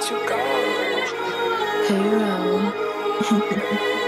let go.